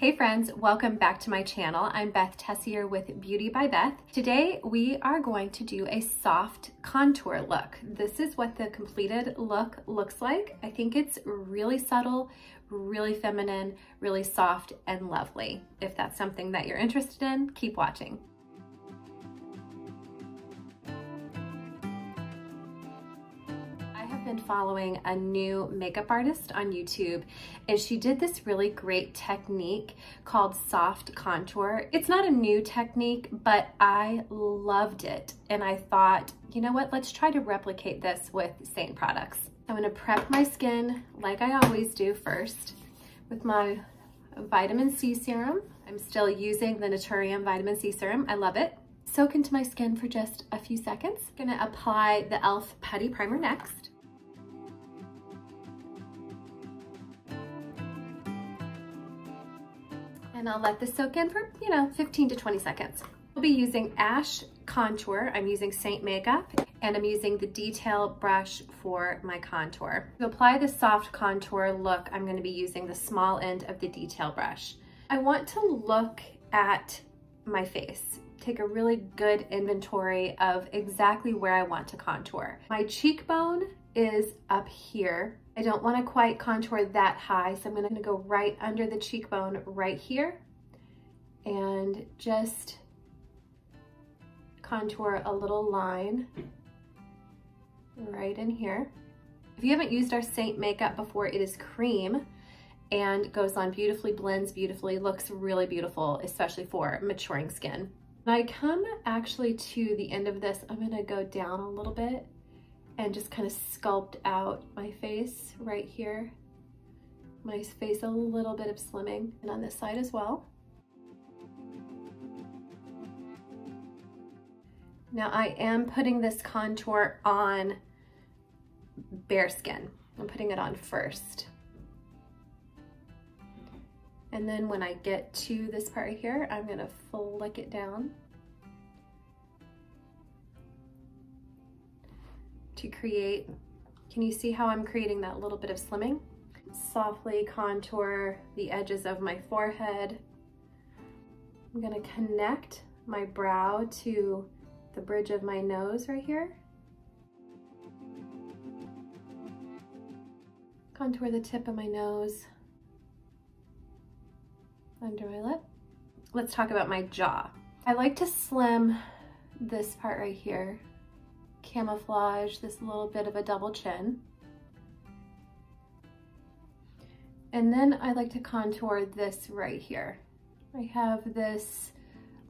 Hey friends, welcome back to my channel. I'm Beth Tessier with Beauty by Beth. Today we are going to do a soft contour look. This is what the completed look looks like. I think it's really subtle, really feminine, really soft and lovely. If that's something that you're interested in, keep watching. Been following a new makeup artist on YouTube and she did this really great technique called soft contour. It's not a new technique, but I loved it. And I thought, you know what, let's try to replicate this with Seint products. I'm gonna prep my skin like I always do first with my vitamin C serum. I'm still using the Naturium vitamin C serum. I love it. Soak into my skin for just a few seconds. Gonna apply the e.l.f. Putty Primer next. And I'll let this soak in for, you know, 15 to 20 seconds. I'll be using Ash Contour. I'm using Seint Makeup and I'm using the detail brush for my contour. To apply the soft contour look, I'm gonna be using the small end of the detail brush. I want to look at my face, take a really good inventory of exactly where I want to contour. My cheekbone is up here I don't want to quite contour that high, so I'm going to go right under the cheekbone right here and just contour a little line right in here. If you haven't used our Seint makeup before, it is cream and goes on beautifully, blends beautifully, looks really beautiful, especially for maturing skin. When I come actually to the end of this, I'm gonna go down a little bit and just kind of sculpt out my face right here. My face a little bit of slimming and on this side as well. Now I am putting this contour on bare skin. I'm putting it on first. And then when I get to this part here, I'm gonna flick it down. To create, can you see how I'm creating that little bit of slimming? Softly contour the edges of my forehead. I'm gonna connect my brow to the bridge of my nose right here. Contour the tip of my nose, under my lip. Let's talk about my jaw. I like to slim this part right here camouflage this little bit of a double chin. And then I like to contour this right here. I have this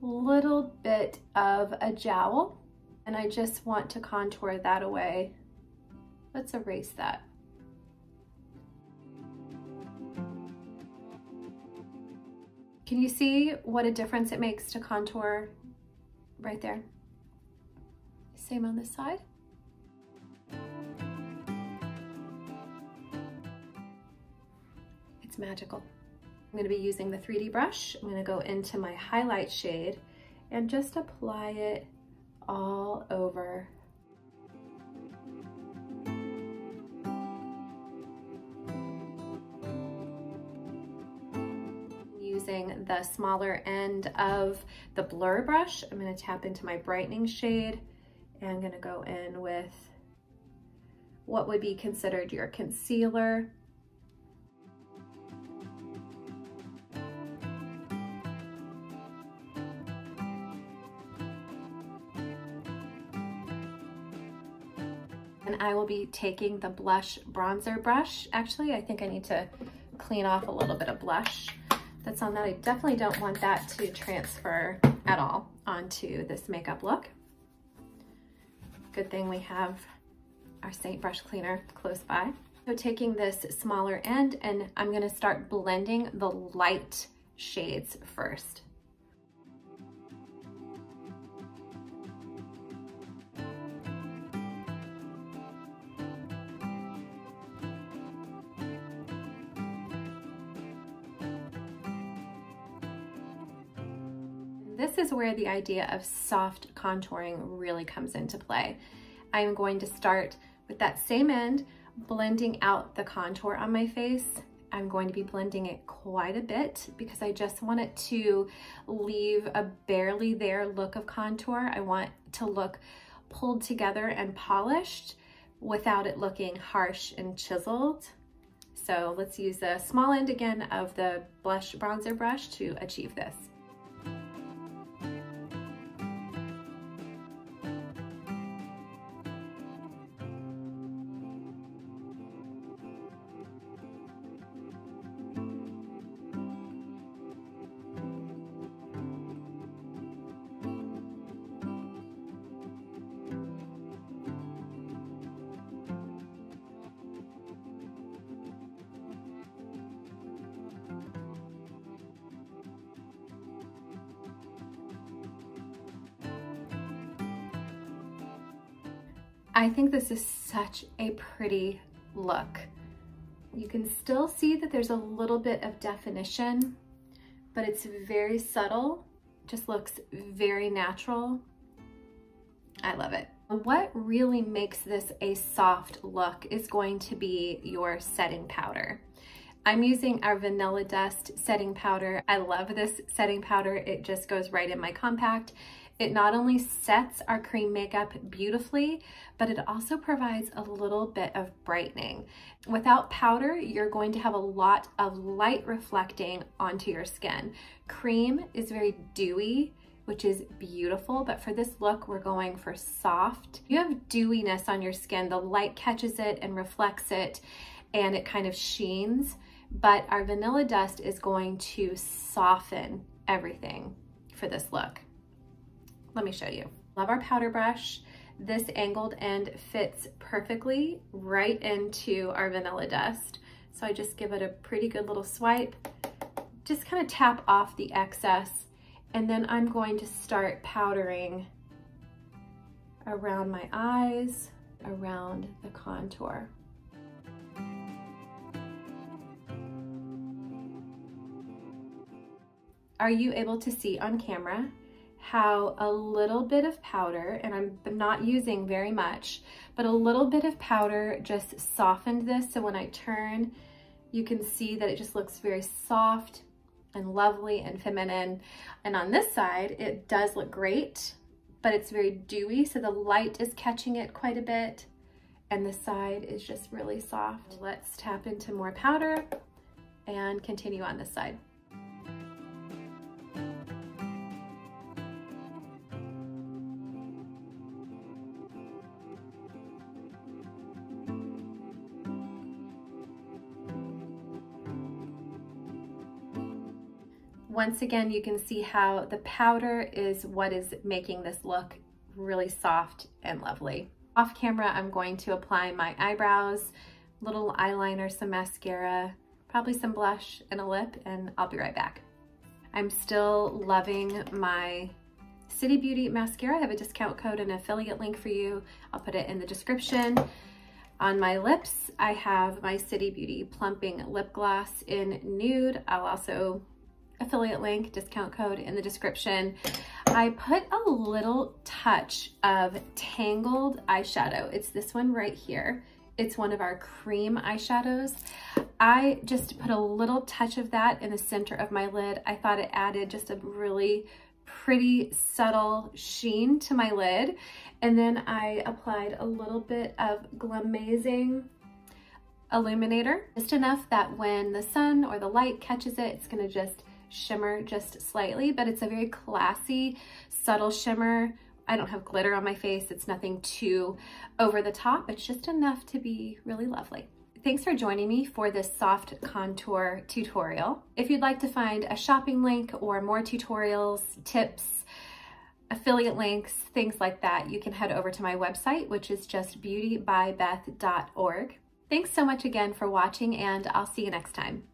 little bit of a jowl and I just want to contour that away. Let's erase that. Can you see what a difference it makes to contour right there? Same on this side. It's magical. I'm gonna be using the 3D brush. I'm gonna go into my highlight shade and just apply it all over using the smaller end of the blur brush. I'm gonna tap into my brightening shade and I'm gonna go in with what would be considered your concealer. And I will be taking the blush bronzer brush. Actually, I think I need to clean off a little bit of blush that's on that. I definitely don't want that to transfer at all onto this makeup look. Good thing we have our Seint brush cleaner close by. So taking this smaller end and I'm gonna start blending the light shades first. This is where the idea of soft contouring really comes into play. I'm going to start with that same end, blending out the contour on my face I'm going to be blending it quite a bit because I just want it to leave a barely there look of contour. I want to look pulled together and polished without it looking harsh and chiseled. So let's use the small end again of the blush bronzer brush to achieve this. I think this is such a pretty look. You can still see that there's a little bit of definition, but it's very subtle, just looks very natural. I love it. What really makes this a soft look is going to be your setting powder. I'm using our Vanilla Dust setting powder. I love this setting powder. It just goes right in my compact. It not only sets our cream makeup beautifully, but it also provides a little bit of brightening. Without powder, you're going to have a lot of light reflecting onto your skin. Cream is very dewy, which is beautiful, but for this look, we're going for soft. You have dewiness on your skin. The light catches it and reflects it, and it kind of sheens, but our Vanilla Dust is going to soften everything for this look. Let me show you. Love our powder brush. This angled end fits perfectly right into our vanilla dust. So I just give it a pretty good little swipe, just kind of tap off the excess, and then I'm going to start powdering around my eyes, around the contour. Are you able to see on camera how a little bit of powder, and I'm not using very much, but a little bit of powder just softened this. So when I turn, you can see that it just looks very soft and lovely and feminine. And on this side, it does look great, but it's very dewy. So the light is catching it quite a bit. And the side is just really soft. Let's tap into more powder and continue on this side. Once again, you can see how the powder is what is making this look really soft and lovely. Off camera, I'm going to apply my eyebrows, little eyeliner, some mascara, probably some blush and a lip, and I'll be right back. I'm still loving my City Beauty mascara. I have a discount code and affiliate link for you. I'll put it in the description. On my lips, I have my City Beauty Plumping Lip Gloss in Nude. I'll also affiliate link, discount code in the description. I put a little touch of Tangled eyeshadow. It's this one right here. It's one of our cream eyeshadows. I just put a little touch of that in the center of my lid. I thought it added just a really pretty subtle sheen to my lid. And then I applied a little bit of Glamazing illuminator, just enough that when the sun or the light catches it, it's gonna just shimmer just slightly, but it's a very classy, subtle shimmer. I don't have glitter on my face. It's nothing too over the top. It's just enough to be really lovely. Thanks for joining me for this soft contour tutorial. If you'd like to find a shopping link or more tutorials, tips, affiliate links, things like that, you can head over to my website, which is just beautybybeth.org. Thanks so much again for watching and I'll see you next time.